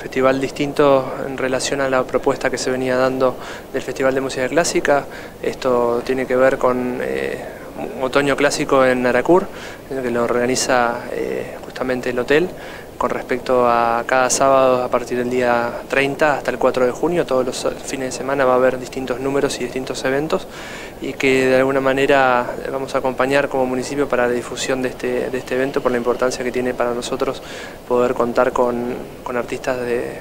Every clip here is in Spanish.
festival distinto en relación a la propuesta que se venía dando del Festival de Música Clásica. Esto tiene que ver con eh, Otoño Clásico en Aracur, que lo organiza eh, justamente el hotel con respecto a cada sábado a partir del día 30 hasta el 4 de junio, todos los fines de semana va a haber distintos números y distintos eventos y que de alguna manera vamos a acompañar como municipio para la difusión de este, de este evento por la importancia que tiene para nosotros poder contar con, con artistas de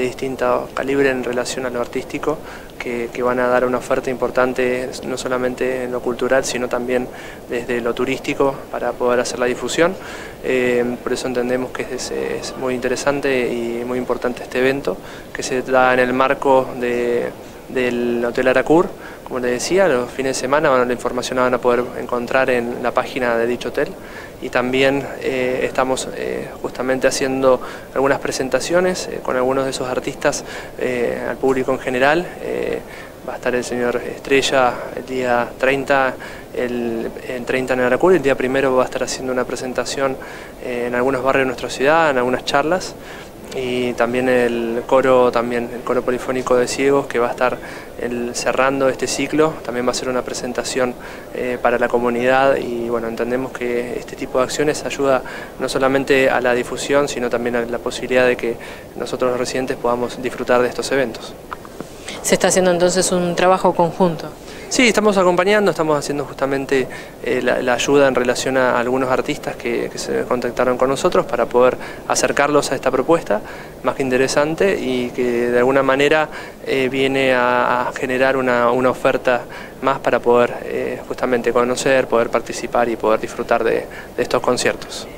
de distinto calibre en relación a lo artístico, que, van a dar una oferta importante no solamente en lo cultural, sino también desde lo turístico para poder hacer la difusión. Eh, por eso entendemos que es, es, muy interesante y muy importante este evento, que se da en el marco de, del Hotel Aracur, como les decía, los fines de semana la información la van a poder encontrar en la página de dicho hotel y también eh, estamos eh, justamente haciendo algunas presentaciones eh, con algunos de esos artistas al público en general. va a estar el señor Estrella el día 30, el, 30 en Aracur, el día primero va a estar haciendo una presentación en algunos barrios de nuestra ciudad, en algunas charlas y también el coro también el coro polifónico de ciegos que va a estar cerrando este ciclo también va a ser una presentación eh, para la comunidad y bueno entendemos que este tipo de acciones ayuda no solamente a la difusión sino también a la posibilidad de que nosotros los residentes podamos disfrutar de estos eventos. Se está haciendo entonces un trabajo conjunto. Sí, estamos acompañando, estamos haciendo justamente eh, la, ayuda en relación a algunos artistas que, se contactaron con nosotros para poder acercarlos a esta propuesta más que interesante y que de alguna manera eh, viene a, generar una, oferta más para poder eh, justamente conocer, poder participar y poder disfrutar de estos conciertos.